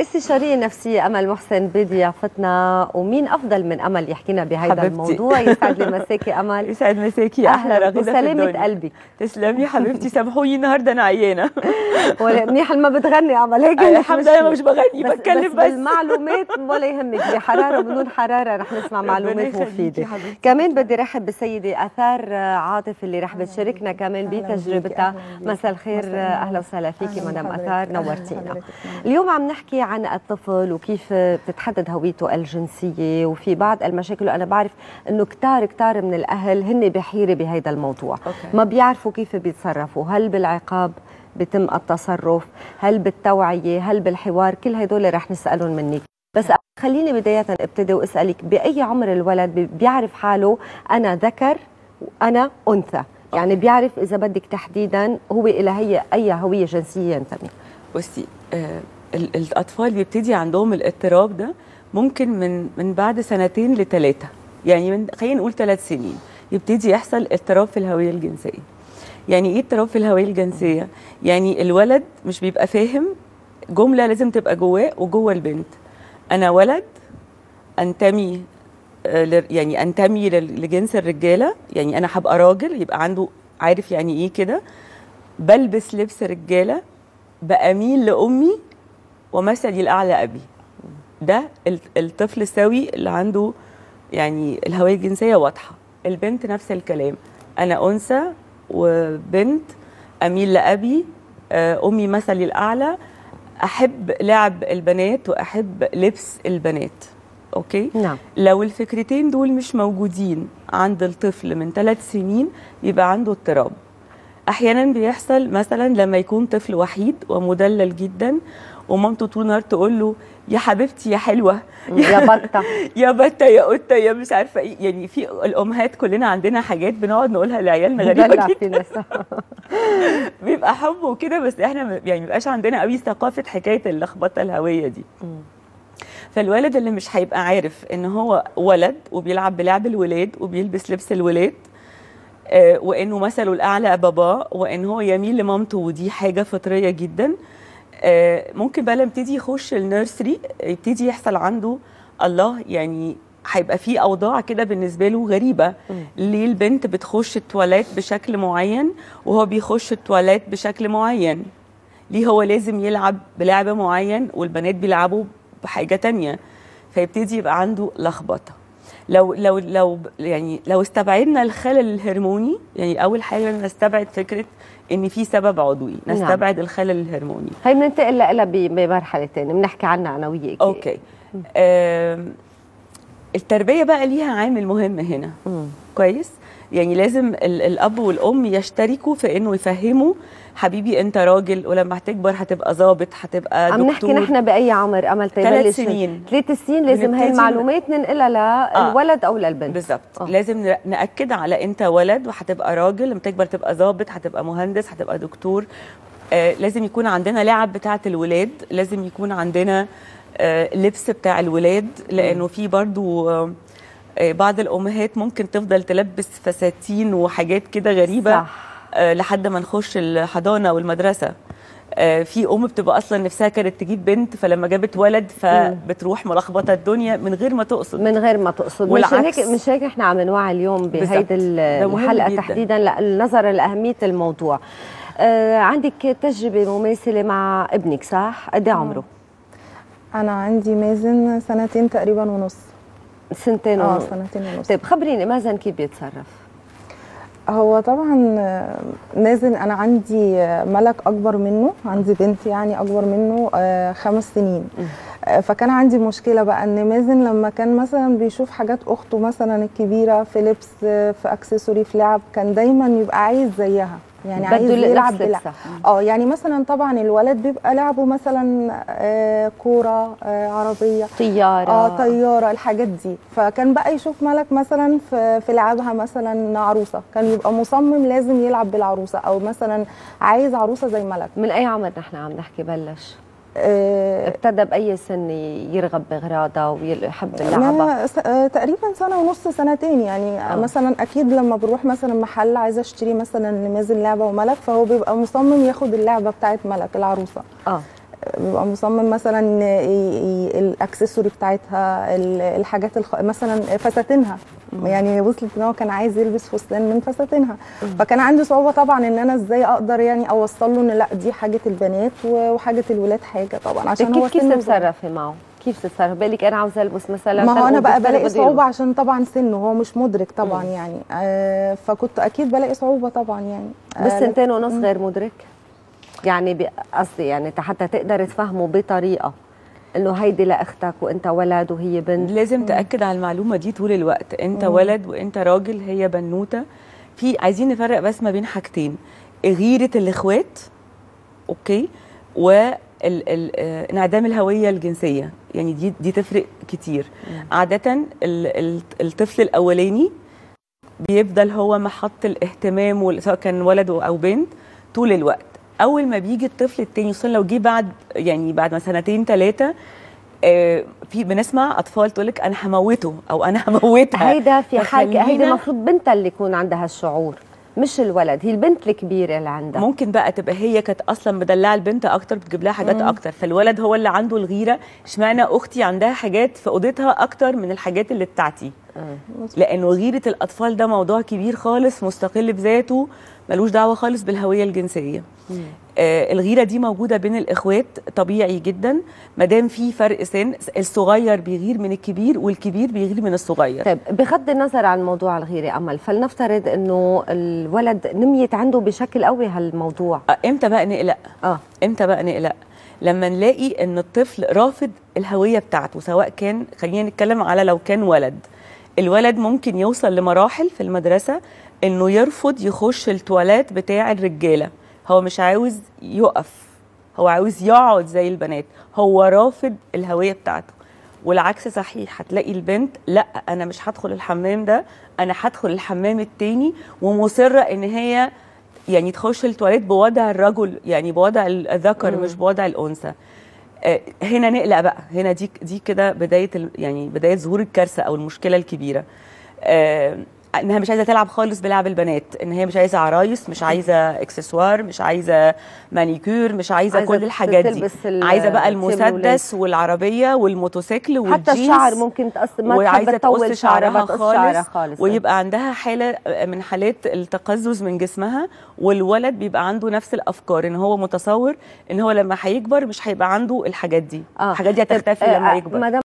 استشارية نفسية أمل محسن بضيافتنا ومين أفضل من أمل يحكينا بهذا حبيبتي. الموضوع؟ يسعد لي مساكي أمل. يسعد مساكي. في وسلامة الدنيا. قلبك. تسلمي حبيبتي. سامحوني النهارده أنا عيانة. ولا منيح ما بتغني أمل. هيك أنا الحمد لله. مش بغني بس بتكلم بس بس. بالمعلومات ولا يهمك. بحرارة وبدون حرارة رح نسمع معلومات مفيدة. كمان بدي رحب بالسيدة آثار عاطف اللي رح بتشاركنا كمان بتجربتها. مساء الخير. أهلا وسهلا فيكي مدام أهلاً نورتينا. اليوم عم نحكي عن الطفل وكيف بتتحدد هويته الجنسية وفي بعض المشاكل وأنا بعرف إنه كتار كتار من الأهل هن بحيرة بهذا الموضوع. okay. ما بيعرفوا كيف بيتصرفوا. هل بالعقاب بيتم التصرف؟ هل بالتوعية؟ هل بالحوار؟ كل هدول رح نسألهم منك بس خليني بداية أبتدي وأسألك بأي عمر الولد بي- بيعرف حاله أنا ذكر وأنا أنثى؟ يعني بيعرف إذا بدك تحديدا هو إلى هي أي هوية جنسية ينتمي بصي آه الأطفال بيبتدي عندهم الاضطراب ده ممكن من من بعد سنتين لثلاثه يعني من خلينا نقول ثلاث سنين يبتدي يحصل اضطراب في الهوية الجنسية. يعني إيه اضطراب في الهوية الجنسية؟ يعني الولد مش بيبقى فاهم جملة لازم تبقى جواه وجوه البنت. أنا ولد أنتمي آه، يعني أنتمي لجنس الرجالة. يعني أنا هبقى راجل يبقى عنده عارف يعني إيه كده؟ بلبس لبس رجالة بأميل لأمي ومثلي الأعلى أبي. ده ال- الطفل السوي اللي عنده يعني الهوية الجنسية واضحة. البنت نفس الكلام. أنا أنثى وبنت أميل لأبي آه، أمي مثلي الأعلى. أحب لعب البنات وأحب لبس البنات. أوكي؟ نعم. لو الفكرتين دول مش موجودين عند الطفل من ثلاث سنين يبقى عنده اضطراب. أحيانا بيحصل مثلا لما يكون طفل وحيد ومدلل جدا ومامته طول النهار تقول له يا حبيبتي يا حلوة. يا بطة. يا بته يا قطة يا مش عارفة إيه. يعني في الأمهات كلنا عندنا حاجات بنقعد نقولها لعيالنا غريبة جدا. بيبقى حب وكده بس إحنا يعني مبقاش عندنا قوي ثقافة حكاية اللخبطة الهوية دي. فالولد اللي مش هيبقى عارف إن هو ولد وبيلعب بلعب الولاد وبيلبس لبس الولاد آه، وإنه مثله الأعلى باباه وإن هو يميل لمامته ودي حاجة فطرية جدا. ممكن بقى لما يبتدي يخش النيرسري يبتدي يحصل عنده الله يعني هيبقى في أوضاع كده بالنسبة له غريبة. ليه البنت بتخش التواليت بشكل معين وهو بيخش التواليت بشكل معين؟ ليه هو لازم يلعب بلعبه معين والبنات بيلعبوا بحاجة تانية؟ فيبتدي يبقى عنده لخبطة. لو لو لو يعني لو استبعدنا الخلل الهرموني يعني أول حاجة نستبعد فكرة إن في سبب عضوي. نعم. نستبعد الخلل الهرموني. هي بننتقل لها بمرحلة ثانية بنحكي عنها عنوية أكيد okay. آم، التربية بقى ليها عامل مهم هنا. مم. كويس؟ يعني لازم ال- الأب والأم يشتركوا في إنه يفهموا حبيبي أنت راجل ولما هتكبر هتبقى ظابط هتبقى عم دكتور. نحكي نحن بأي عمر أمل ثلاث تبلش سنين. ثلاث سنين لازم هاي المعلومات ننقلها للولد أو للبنت. بالظبط. آه. لازم نأكد على أنت ولد وهتبقى راجل لما تكبر تبقى ظابط هتبقى مهندس هتبقى دكتور. آه لازم يكون عندنا لعب بتاعة الولاد لازم يكون عندنا آه لبس بتاع الولاد لأنه في برضو آه آه، بعض الأمهات ممكن تفضل تلبس فساتين وحاجات كده غريبة صح. آه، لحد ما نخش الحضانة والمدرسة. آه، في أم بتبقى أصلا نفسها كانت تجيب بنت فلما جابت ولد فبتروح ملخبطة الدنيا من غير ما تقصد. من غير ما تقصد. مش والعكس. هيك مش هيك إحنا عم نوعي اليوم. بهيدي الحلقة. تحديدا للنظر لأهمية الموضوع. آه عندك تجربة مماثلة مع ابنك صح؟ قد إيه عمره؟ أنا عندي مازن سنتين تقريبا ونص. سنتين آه ونص. سنتين ونص. طيب خبريني مازن كيف بيتصرف؟ هو طبعا آه، مازن أنا عندي آه، ملك أكبر منه عندي بنت يعني أكبر منه آه، خمس سنين. آه، فكان عندي مشكلة بقى إن مازن لما كان مثلا بيشوف حاجات أخته مثلا الكبيرة في لبس آه، في اكسسوري في لعب كان دايما يبقى عايز زيها. يعني عايز يلعب. آه يعني مثلا طبعا الولد بيبقى لعبه مثلا آه، كورة آه، عربية طيارة. آه طيارة الحاجات دي. فكان بقى يشوف ملك مثلا في في لعبها مثلا عروسة. كان يبقى مصمم لازم يلعب بالعروسة أو مثلا عايز عروسة زي ملك. من أي عمر نحن عم نحكي؟ بلش. ابتدى بأي سن يرغب باغراضها ويحب اللعبه آه، تقريبا سنة ونص سنتين يعني آه. آه. مثلا أكيد لما بروح مثلا محل عايزة أشتري مثلا لمازن لعبة وملك فهو بيبقى مصمم ياخد اللعبة بتاعت ملك العروسة آه بيبقى مصمم مثلا الأكسسوري بتاعتها ال- الحاجات الخ... مثلا فساتينها يعني وصلت إن هو كان عايز يلبس فستان من فساتينها. فكان عندي صعوبة طبعا إن أنا إزاي أقدر يعني أوصل له إن لأ دي حاجة البنات وحاجة الولاد حاجة طبعا عشان هو كيف. تتصرفي معه؟ كيف تتصرف؟ بالك أنا عاوزة ألبس مثلا ما هو أنا بقى بلاقي. صعوبة عشان طبعا سنه هو مش مدرك طبعا يعني. آه فكنت أكيد بلاقي صعوبة طبعا يعني. بس آه سنتين ونص غير مدرك؟ يعني قصدي يعني حتى تقدر تفهمه بطريقة. إنه هيدي لاختك وإنت ولد وهي بنت. لازم تأكد على المعلومة دي طول الوقت. إنت ولد وإنت راجل هي بنوتة. في عايزين نفرق بس ما بين حاجتين. غيرة الإخوات أوكي و آه، انعدام الهوية الجنسية. يعني دي دي تفرق كتير. عادة ال- ال- الطفل الأولاني بيفضل هو محط الاهتمام سواء كان ولد أو بنت طول الوقت. أول ما بيجي الطفل التاني خصوصا لو جه بعد يعني بعد ما سنتين ثلاثة آه، في بنسمع أطفال تقول لك أنا هموته أو أنا هموتها. هيدا في حال هيدا المفروض بنتها اللي يكون عندها الشعور مش الولد هي البنت الكبيرة اللي عندها. ممكن بقى تبقى هي كانت أصلا مدلعة البنت أكتر بتجيب لها حاجات أكتر. فالولد هو اللي عنده الغيرة اشمعنى أختي عندها حاجات في اوضتها أكتر من الحاجات اللي بتاعتي. لأنه غيرة الأطفال ده موضوع كبير خالص مستقل بذاته ملوش دعوة خالص بالهوية الجنسية. آه الغيرة دي موجودة بين الإخوات طبيعي جدا. ما دام في فرق سن الصغير بيغير من الكبير والكبير بيغير من الصغير. طيب بغض النظر عن موضوع الغيرة أمل فلنفترض إنه الولد نميت عنده بشكل قوي هالموضوع. آه، إمتى بقى نقلق؟ آه. إمتى بقى نقلق؟ لما نلاقي إن الطفل رافض الهوية بتاعته سواء كان خلينا نتكلم على لو كان ولد. الولد ممكن يوصل لمراحل في المدرسة إنه يرفض يخش التواليت بتاع الرجالة. هو مش عاوز يقف هو عاوز يقعد زي البنات. هو رافض الهوية بتاعته. والعكس صحيح هتلاقي البنت لأ أنا مش هدخل الحمام ده أنا هدخل الحمام التاني. ومصرة إن هي يعني تخش التواليت بوضع الرجل يعني بوضع الذكر مش بوضع الأنثى. هنا نقلق بقى. هنا دي دي كده بداية يعني بداية ظهور الكارثة أو المشكلة الكبيرة. آه، انها مش عايزة تلعب خالص بلعب البنات إن هي مش عايزة عرايس مش عايزة إكسسوار مش عايزة مانيكير مش عايزة, عايزة كل الحاجات دي. عايزة بقى المسدس والعربية والموتوسيكل والجينز حتى الشعر ممكن تقص ما تحب وعايزة تطول تقص شعرها خالص, خالص. ويبقى عندها حالة من حالات التقزز من جسمها والولد بيبقى عنده نفس الأفكار إن هو متصور إن هو لما هيكبر مش هيبقى عنده الحاجات دي. آه. الحاجات دي هتختفي آه، لما آه، يكبر.